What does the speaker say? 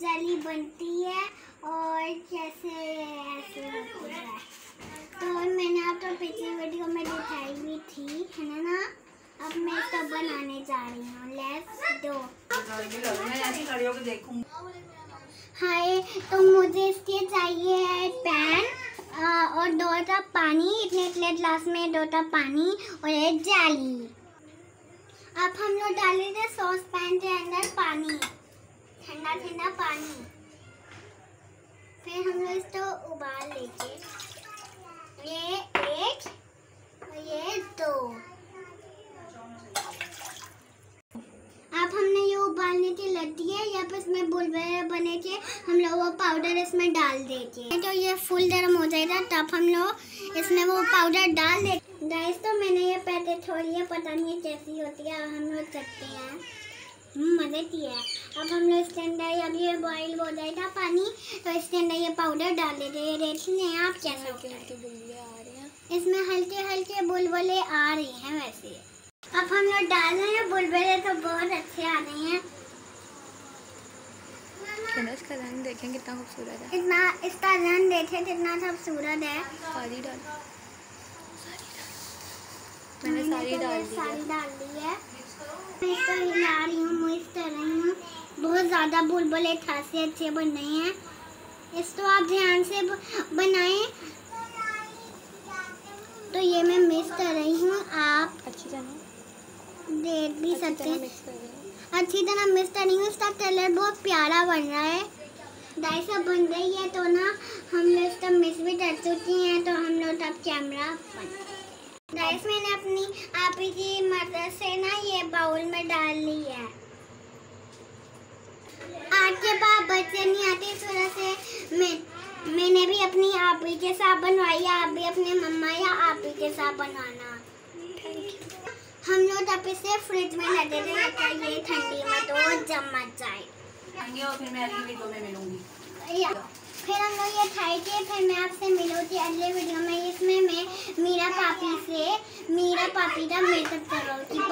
जली बनती है और जैसे ऐसे तो मैंने आपको पिछली वीडियो में दिखाई भी थी, है ना ना? अब मैं इसको बनाने जा रही हूँ। डो हाय तो मुझे इसके चाहिए है पैन और दो टप पानी, इतने इतने ग्लास में दो टप पानी और एक जाली अब हम लोग डालेंगे सॉस पैन के अंदर पानी। फिर हम लोग इसको उबाल लेंगे। ये एक और ये दो। अब हमने ये उबालने की लग है, या फिर इसमें बुलबुले बने के हम लोग वो पाउडर इसमें डाल देंगे। तो ये फुल गर्म हो जाएगा, तब हम लोग इसमें वो पाउडर डाल दे गाइस तो मैंने ये पहले छोड़ी है पता नहीं कैसी होती है हम लोग चखते हैं। मज़े की है। अब हम लोग इसके अंदर अब ये बॉईल हो जाएगा पानी तो इसके अंदर ये पाउडर डाल देते हैं देख लें आप कैसे इसमें हल्के हल्के बुलबुले आ रहे हैं वैसे। अब हम लोग डाल रहे हैं बुलबुले तो बहुत अच्छे आ रहे हैं। इसका रंग देखें कितना खूबसूरत है। इतना इसका रंग देखे कितना खूबसूरत है। सारी डाल। मैंने सारी तो डाल ये दी सारी है डाल दी है। मैं इसको हिला रही हूँ रही हूँ बहुत ज़्यादा बुलबुले खासे अच्छे बन रहे हैं। इसको आप ध्यान से बनाएँ। तो ये मैं मिक्स कर रही हूँ आप अच्छी तरह। देख भी सकते हैं। कर अच्छी तरह मिक्स कर रही हूँ इसका कलर बहुत प्यारा बन रहा है। दाई सब बन रही है तो ना हम लोग इसका मिक्स भी कर चुकी हैं तो हम लोग अब कैमरा बंद गाइस मैंने अपनी आप ही की मदद से ना ये बाउल में डाल ली है आज के बच्चे नहीं आते इस वजह से मैं मैंने भी अपनी आप ही के साथ बनवाई आप भी अपने मम्मा या आप ही के साथ बनवाना। हम लोग अब इसे फ्रिज में लगे थे ताकि ये ठंडी में तो जम मच जाए। और फिर मैं अगली वीडियो में मिलूँगी। फिर हम लोग ये खाएँगे फिर मैं आपसे मिलूँगी अगले वीडियो में इसमें मैं मीरा पापी से मीरा पापी का मेकअप करूँगी बाय